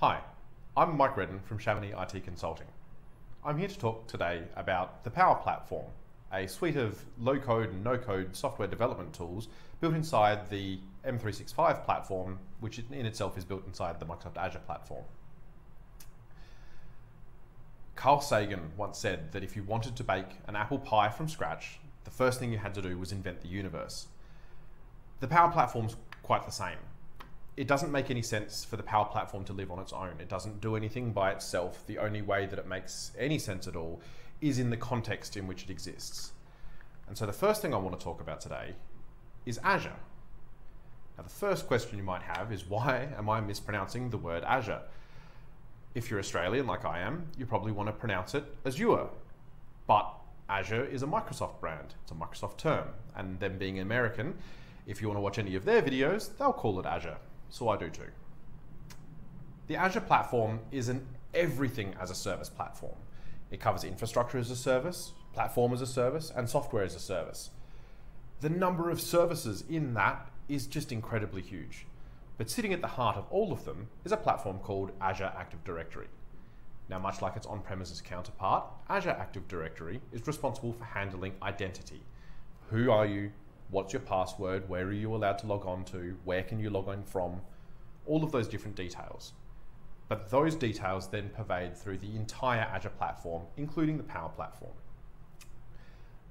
Hi, I'm Mike Redden from Chamonix IT Consulting. I'm here to talk today about the Power Platform, a suite of low-code and no-code software development tools built inside the M365 platform, which in itself is built inside the Microsoft Azure platform. Carl Sagan once said that if you wanted to bake an apple pie from scratch, the first thing you had to do was invent the universe. The Power Platform's quite the same. It doesn't make any sense for the Power Platform to live on its own. It doesn't do anything by itself. The only way that it makes any sense at all is in the context in which it exists. And so the first thing I want to talk about today is Azure. Now the first question you might have is why am I mispronouncing the word Azure? If you're Australian like I am, you probably want to pronounce it as Azure. But Azure is a Microsoft brand. It's a Microsoft term. And them being American, if you want to watch any of their videos, they'll call it Azure. So I do too. The Azure platform is an everything as a service platform. It covers infrastructure as a service, platform as a service, and software as a service. The number of services in that is just incredibly huge. But sitting at the heart of all of them is a platform called Azure Active Directory. Now, much like its on-premises counterpart, Azure Active Directory is responsible for handling identity. Who are you? What's your password, where are you allowed to log on to, where can you log on from, all of those different details. But those details then pervade through the entire Azure platform, including the Power Platform.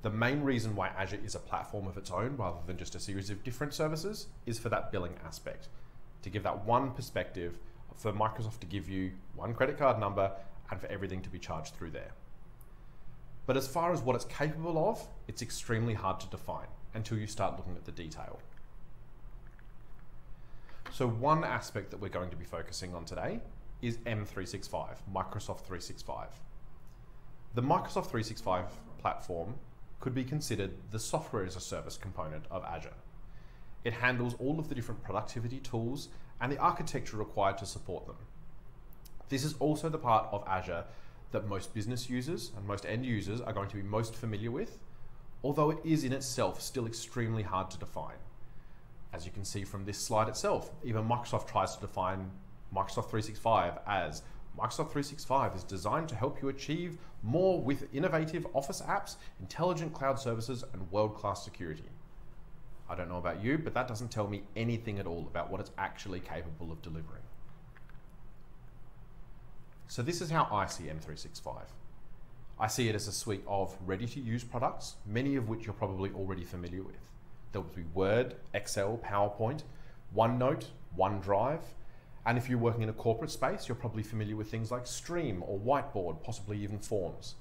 The main reason why Azure is a platform of its own rather than just a series of different services is for that billing aspect. To give that one perspective for Microsoft to give you one credit card number and for everything to be charged through there. But as far as what it's capable of, it's extremely hard to define until you start looking at the detail. So one aspect that we're going to be focusing on today is M365, Microsoft 365. The Microsoft 365 platform could be considered the software as a service component of Azure. It handles all of the different productivity tools and the architecture required to support them. This is also the part of Azure that most business users and most end users are going to be most familiar with although it is in itself still extremely hard to define. As you can see from this slide itself, even Microsoft tries to define Microsoft 365 as Microsoft 365 is designed to help you achieve more with innovative Office apps, intelligent cloud services, and world-class security. I don't know about you, but that doesn't tell me anything at all about what it's actually capable of delivering. So this is how I see M365. I see it as a suite of ready to use products, many of which you're probably already familiar with. There will be Word, Excel, PowerPoint, OneNote, OneDrive, and if you're working in a corporate space, you're probably familiar with things like Stream or Whiteboard, possibly even Forms.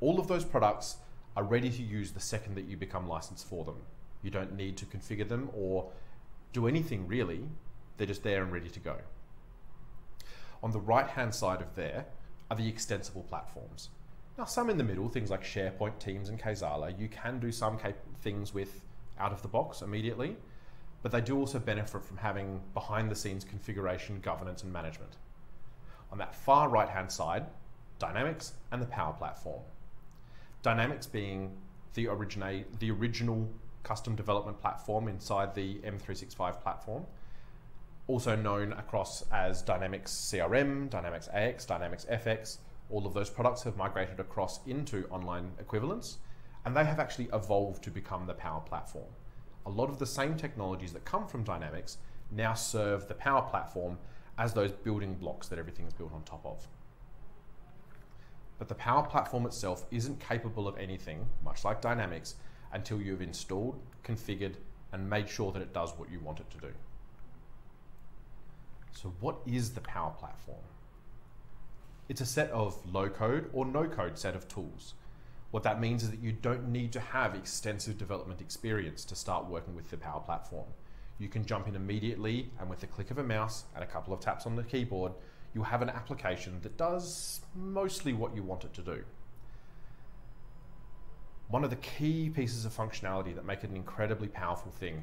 All of those products are ready to use the second that you become licensed for them. You don't need to configure them or do anything really, they're just there and ready to go. On the right hand side of there are the extensible platforms. Now, some in the middle, things like SharePoint, Teams, and Kaizala, you can do some things with out of the box immediately, but they do also benefit from having behind the scenes configuration, governance, and management. On that far right hand side, Dynamics and the Power Platform. Dynamics being the, originate, the original custom development platform inside the M365 platform, also known across as Dynamics CRM, Dynamics AX, Dynamics FX, all of those products have migrated across into online equivalents, and they have actually evolved to become the Power Platform. A lot of the same technologies that come from Dynamics now serve the Power Platform as those building blocks that everything is built on top of. But the Power Platform itself isn't capable of anything, much like Dynamics, until you've installed, configured, and made sure that it does what you want it to do. So what is the Power Platform? It's a set of low code or no code set of tools. What that means is that you don't need to have extensive development experience to start working with the Power Platform. You can jump in immediately and with the click of a mouse and a couple of taps on the keyboard, you have an application that does mostly what you want it to do. One of the key pieces of functionality that make it an incredibly powerful thing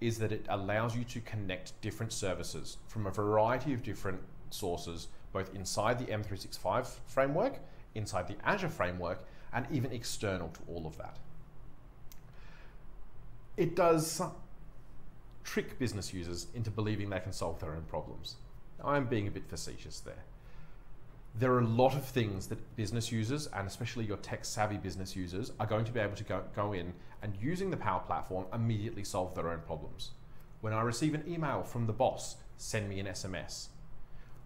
is that it allows you to connect different services from a variety of different sources both inside the M365 framework, inside the Azure framework, and even external to all of that. It does trick business users into believing they can solve their own problems. I'm being a bit facetious there. There are a lot of things that business users, and especially your tech savvy business users, are going to be able to go, go in and using the Power Platform immediately solve their own problems. When I receive an email from the boss, send me an SMS.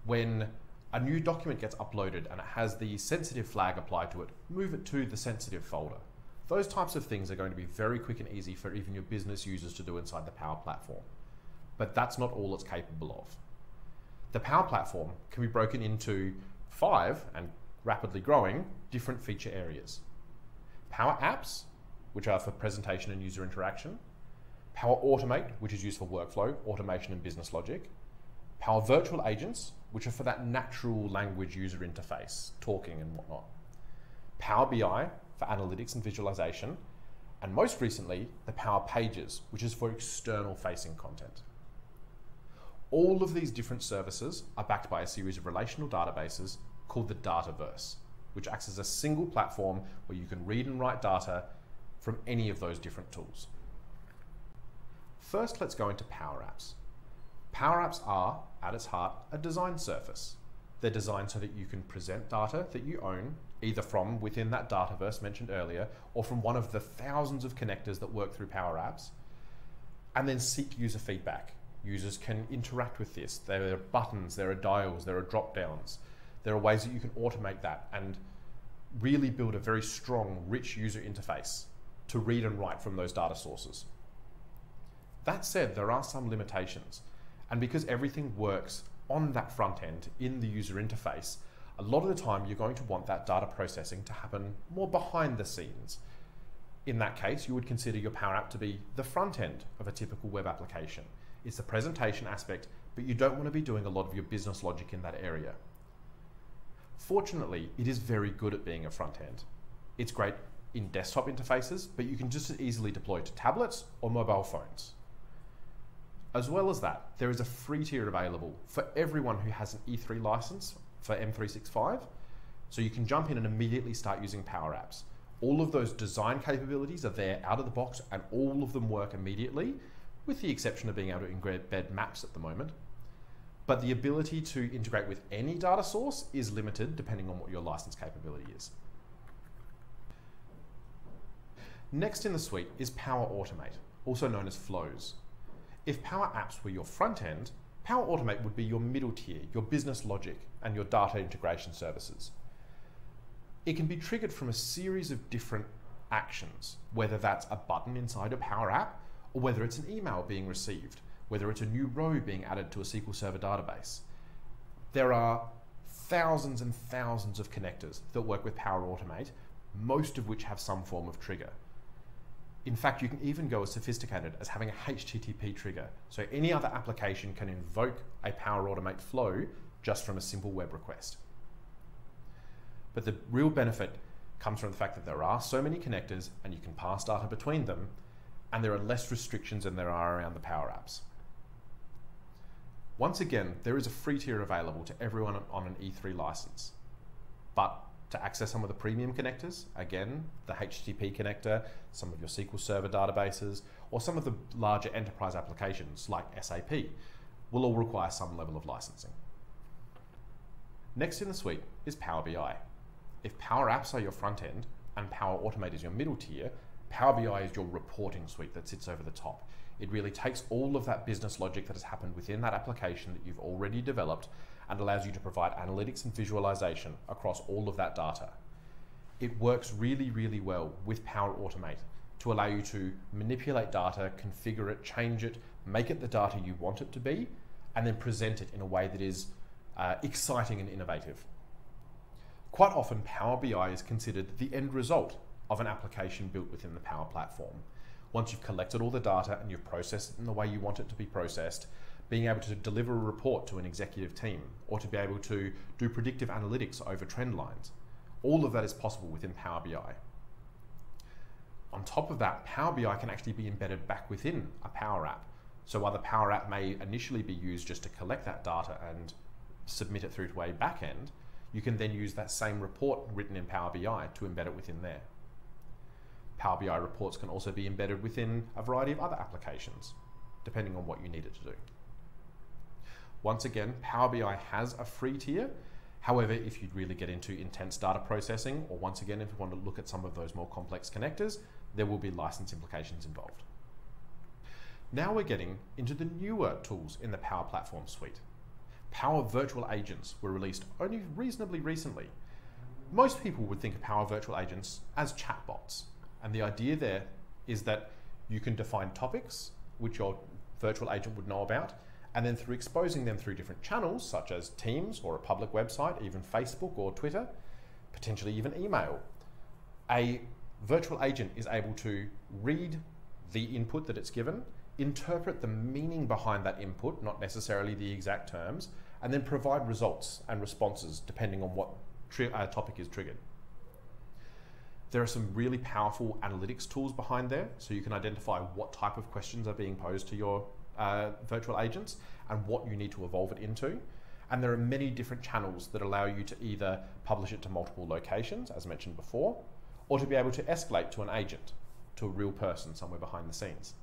When a new document gets uploaded and it has the sensitive flag applied to it, move it to the sensitive folder. Those types of things are going to be very quick and easy for even your business users to do inside the Power Platform. But that's not all it's capable of. The Power Platform can be broken into five, and rapidly growing, different feature areas. Power Apps, which are for presentation and user interaction. Power Automate, which is used for workflow, automation and business logic. Power Virtual Agents, which are for that natural language user interface, talking and whatnot. Power BI for analytics and visualization. And most recently, the Power Pages, which is for external facing content. All of these different services are backed by a series of relational databases called the Dataverse, which acts as a single platform where you can read and write data from any of those different tools. First, let's go into Power Apps. Power Apps are, at its heart, a design surface. They're designed so that you can present data that you own, either from within that Dataverse mentioned earlier, or from one of the thousands of connectors that work through Power Apps, and then seek user feedback. Users can interact with this. There are buttons, there are dials, there are drop downs there are ways that you can automate that and really build a very strong, rich user interface to read and write from those data sources. That said, there are some limitations. And because everything works on that front end in the user interface, a lot of the time you're going to want that data processing to happen more behind the scenes. In that case, you would consider your Power App to be the front end of a typical web application. It's the presentation aspect, but you don't want to be doing a lot of your business logic in that area. Fortunately, it is very good at being a front end. It's great in desktop interfaces, but you can just as easily deploy to tablets or mobile phones. As well as that, there is a free tier available for everyone who has an E3 license for M365. So you can jump in and immediately start using Power Apps. All of those design capabilities are there out of the box and all of them work immediately, with the exception of being able to embed maps at the moment but the ability to integrate with any data source is limited depending on what your license capability is. Next in the suite is Power Automate, also known as Flows. If Power Apps were your front end, Power Automate would be your middle tier, your business logic, and your data integration services. It can be triggered from a series of different actions, whether that's a button inside a Power App or whether it's an email being received whether it's a new row being added to a SQL Server database. There are thousands and thousands of connectors that work with Power Automate, most of which have some form of trigger. In fact, you can even go as sophisticated as having a HTTP trigger, so any other application can invoke a Power Automate flow just from a simple web request. But the real benefit comes from the fact that there are so many connectors and you can pass data between them, and there are less restrictions than there are around the Power Apps. Once again, there is a free tier available to everyone on an E3 license. But to access some of the premium connectors, again, the HTTP connector, some of your SQL Server databases, or some of the larger enterprise applications like SAP, will all require some level of licensing. Next in the suite is Power BI. If Power Apps are your front end and Power Automate is your middle tier, Power BI is your reporting suite that sits over the top. It really takes all of that business logic that has happened within that application that you've already developed and allows you to provide analytics and visualization across all of that data. It works really, really well with Power Automate to allow you to manipulate data, configure it, change it, make it the data you want it to be, and then present it in a way that is uh, exciting and innovative. Quite often, Power BI is considered the end result of an application built within the Power Platform once you've collected all the data and you've processed it in the way you want it to be processed, being able to deliver a report to an executive team or to be able to do predictive analytics over trend lines. All of that is possible within Power BI. On top of that, Power BI can actually be embedded back within a Power App. So while the Power App may initially be used just to collect that data and submit it through to a backend, you can then use that same report written in Power BI to embed it within there. Power BI reports can also be embedded within a variety of other applications, depending on what you need it to do. Once again, Power BI has a free tier. However, if you'd really get into intense data processing, or once again, if you want to look at some of those more complex connectors, there will be license implications involved. Now we're getting into the newer tools in the Power Platform suite. Power Virtual Agents were released only reasonably recently. Most people would think of Power Virtual Agents as chatbots. And the idea there is that you can define topics which your virtual agent would know about, and then through exposing them through different channels, such as Teams or a public website, even Facebook or Twitter, potentially even email, a virtual agent is able to read the input that it's given, interpret the meaning behind that input, not necessarily the exact terms, and then provide results and responses depending on what uh, topic is triggered. There are some really powerful analytics tools behind there, so you can identify what type of questions are being posed to your uh, virtual agents and what you need to evolve it into. And there are many different channels that allow you to either publish it to multiple locations, as mentioned before, or to be able to escalate to an agent, to a real person somewhere behind the scenes.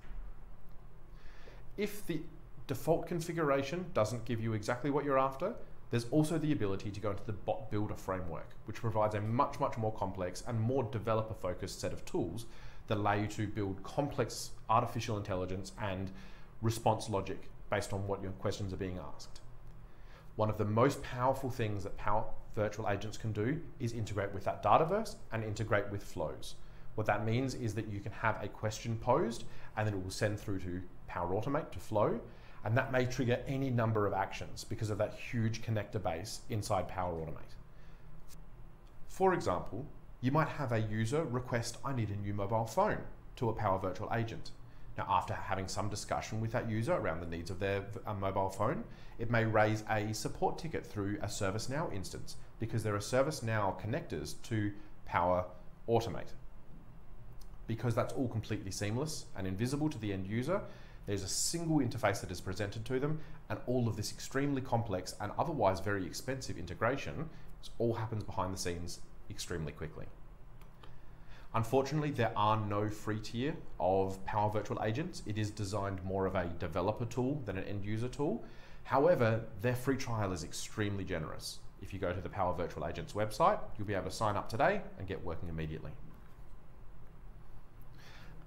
If the default configuration doesn't give you exactly what you're after, there's also the ability to go into the bot builder framework, which provides a much, much more complex and more developer focused set of tools that allow you to build complex artificial intelligence and response logic based on what your questions are being asked. One of the most powerful things that Power Virtual Agents can do is integrate with that Dataverse and integrate with flows. What that means is that you can have a question posed and then it will send through to Power Automate to Flow, and that may trigger any number of actions because of that huge connector base inside Power Automate. For example, you might have a user request, I need a new mobile phone to a Power Virtual Agent. Now, after having some discussion with that user around the needs of their uh, mobile phone, it may raise a support ticket through a ServiceNow instance because there are ServiceNow connectors to Power Automate. Because that's all completely seamless and invisible to the end user, there's a single interface that is presented to them, and all of this extremely complex and otherwise very expensive integration all happens behind the scenes extremely quickly. Unfortunately, there are no free tier of Power Virtual Agents. It is designed more of a developer tool than an end user tool. However, their free trial is extremely generous. If you go to the Power Virtual Agents website, you'll be able to sign up today and get working immediately.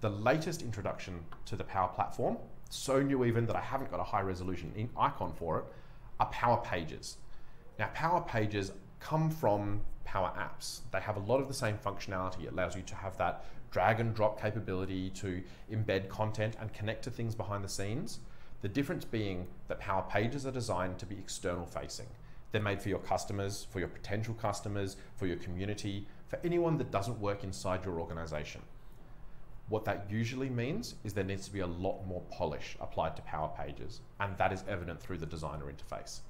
The latest introduction to the Power Platform, so new even that I haven't got a high resolution icon for it, are Power Pages. Now, Power Pages come from Power Apps. They have a lot of the same functionality. It allows you to have that drag and drop capability to embed content and connect to things behind the scenes. The difference being that Power Pages are designed to be external facing. They're made for your customers, for your potential customers, for your community, for anyone that doesn't work inside your organization. What that usually means is there needs to be a lot more polish applied to Power Pages, and that is evident through the designer interface.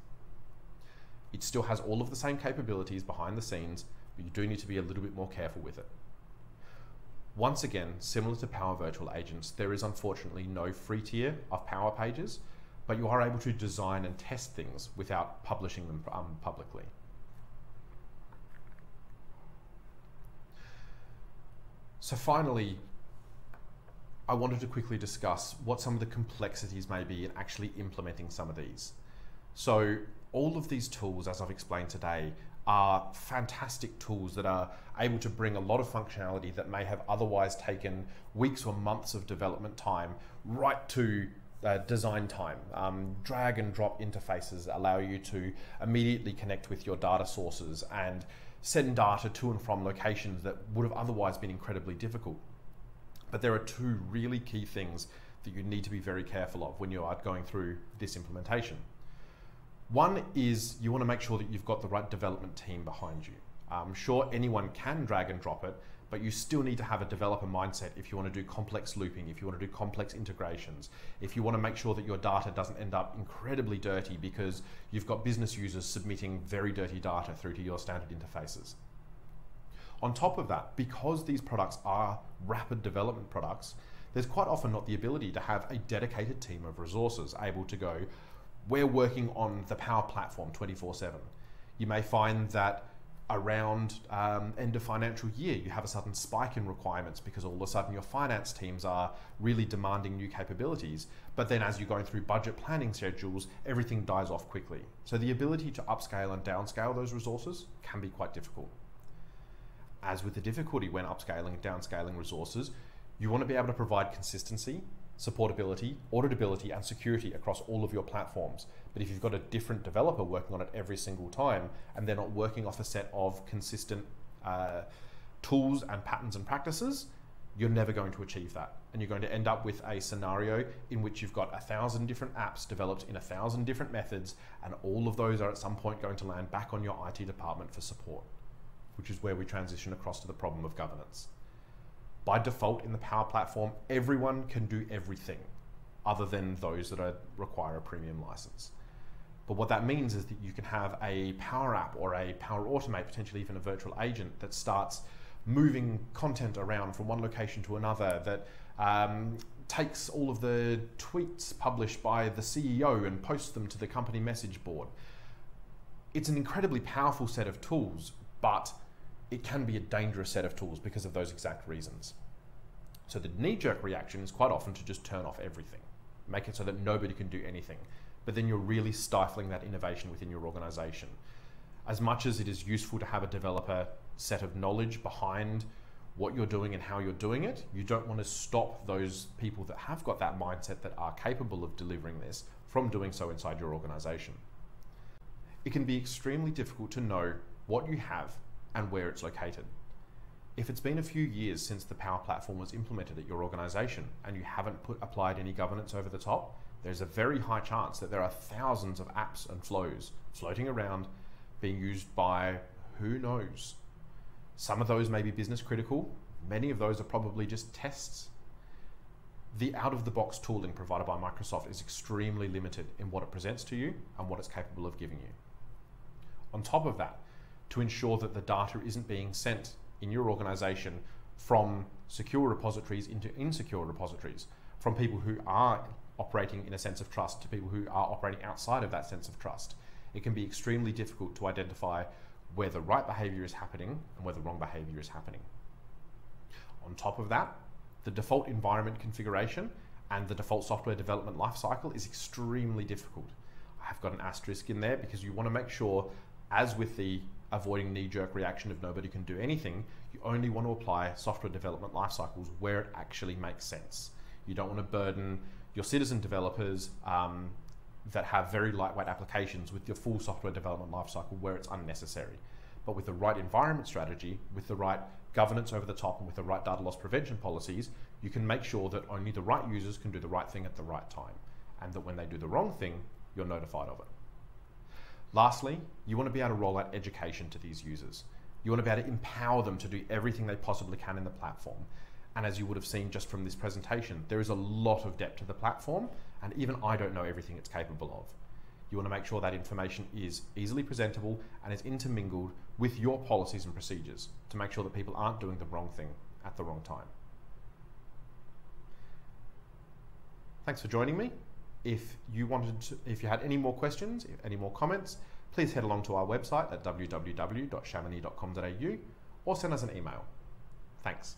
It still has all of the same capabilities behind the scenes, but you do need to be a little bit more careful with it. Once again, similar to Power Virtual Agents, there is unfortunately no free tier of Power Pages, but you are able to design and test things without publishing them um, publicly. So finally, I wanted to quickly discuss what some of the complexities may be in actually implementing some of these. So all of these tools, as I've explained today, are fantastic tools that are able to bring a lot of functionality that may have otherwise taken weeks or months of development time right to uh, design time. Um, drag and drop interfaces allow you to immediately connect with your data sources and send data to and from locations that would have otherwise been incredibly difficult. But there are two really key things that you need to be very careful of when you are going through this implementation. One is you want to make sure that you've got the right development team behind you. Uh, I'm sure anyone can drag and drop it, but you still need to have a developer mindset if you want to do complex looping, if you want to do complex integrations, if you want to make sure that your data doesn't end up incredibly dirty because you've got business users submitting very dirty data through to your standard interfaces. On top of that, because these products are rapid development products, there's quite often not the ability to have a dedicated team of resources able to go, we're working on the Power Platform 24 7. You may find that around um, end of financial year, you have a sudden spike in requirements because all of a sudden your finance teams are really demanding new capabilities. But then as you're going through budget planning schedules, everything dies off quickly. So the ability to upscale and downscale those resources can be quite difficult. As with the difficulty when upscaling and downscaling resources, you want to be able to provide consistency supportability, auditability, and security across all of your platforms. But if you've got a different developer working on it every single time and they're not working off a set of consistent uh, tools and patterns and practices, you're never going to achieve that. And you're going to end up with a scenario in which you've got a thousand different apps developed in a thousand different methods, and all of those are at some point going to land back on your IT department for support, which is where we transition across to the problem of governance by default in the Power Platform, everyone can do everything other than those that are, require a premium license. But what that means is that you can have a Power App or a Power Automate, potentially even a virtual agent that starts moving content around from one location to another, that um, takes all of the tweets published by the CEO and posts them to the company message board. It's an incredibly powerful set of tools, but it can be a dangerous set of tools because of those exact reasons. So the knee-jerk reaction is quite often to just turn off everything, make it so that nobody can do anything. But then you're really stifling that innovation within your organization. As much as it is useful to have a developer set of knowledge behind what you're doing and how you're doing it, you don't want to stop those people that have got that mindset that are capable of delivering this from doing so inside your organization. It can be extremely difficult to know what you have and where it's located. If it's been a few years since the Power Platform was implemented at your organization and you haven't put, applied any governance over the top, there's a very high chance that there are thousands of apps and flows floating around being used by who knows. Some of those may be business critical, many of those are probably just tests. The out of the box tooling provided by Microsoft is extremely limited in what it presents to you and what it's capable of giving you. On top of that, to ensure that the data isn't being sent in your organization from secure repositories into insecure repositories, from people who are operating in a sense of trust to people who are operating outside of that sense of trust. It can be extremely difficult to identify where the right behavior is happening and where the wrong behavior is happening. On top of that, the default environment configuration and the default software development lifecycle is extremely difficult. I've got an asterisk in there because you want to make sure, as with the avoiding knee-jerk reaction of nobody can do anything, you only want to apply software development life cycles where it actually makes sense. You don't want to burden your citizen developers um, that have very lightweight applications with your full software development lifecycle where it's unnecessary. But with the right environment strategy, with the right governance over the top, and with the right data loss prevention policies, you can make sure that only the right users can do the right thing at the right time, and that when they do the wrong thing, you're notified of it. Lastly, you want to be able to roll out education to these users. You want to be able to empower them to do everything they possibly can in the platform. And as you would have seen just from this presentation, there is a lot of depth to the platform, and even I don't know everything it's capable of. You want to make sure that information is easily presentable and is intermingled with your policies and procedures to make sure that people aren't doing the wrong thing at the wrong time. Thanks for joining me. If you wanted to, if you had any more questions, any more comments, please head along to our website at www.chamonix.com.au or send us an email. Thanks.